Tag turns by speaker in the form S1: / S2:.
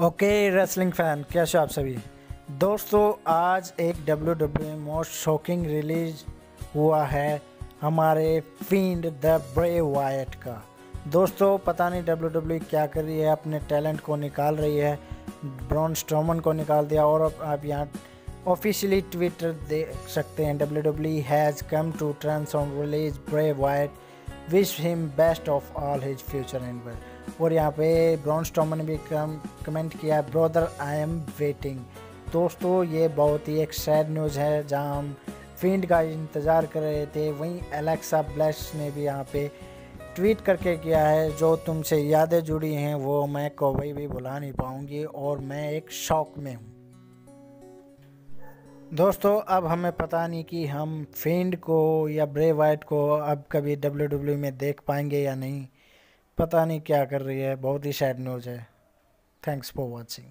S1: Okay wrestling fan कैसे आप सभी? दोस्तों, आज एक W W most shocking release हुआ है हमारे फ़ील्ड द ब्रे वायट का। दोस्तों, पता नहीं डब्ल्यू डब्ल्यू क्या कर रही है, अपने टैलेंट को निकाल रही है ब्रॉन स्ट्रोमन को निकाल दिया, और आप यहाँ ऑफिशियली ट्विटर देख सकते हैं W W has come to transform release Bray Wyatt wish him best of all his future endeavours और यहाँ पे ब्राउन स्टॉमन ने भी कम, कमेंट किया, ब्रदर आई एम वेटिंग दोस्तों, ये बहुत ही एक सैड न्यूज़ है, जहाँ हम फ़ील्ड का इंतज़ार कर रहे थे। वहीं एलेक्सा ब्लैश ने भी यहाँ पे ट्वीट करके किया है, जो तुमसे यादें जुड़ी हैं, वो मैं कभी भी भुला नहीं पाऊँगी और मैं एक शौक में हूँ। दोस्तों, अब हमें पता नहीं कि हम फेंड को या ब्रे वाइट को अब कभी डब्ल्यू डब्ल्यू में देख पाएँगे या नहीं। पता नहीं क्या कर रही है, बहुत ही सैड न्यूज़ है। Thanks for watching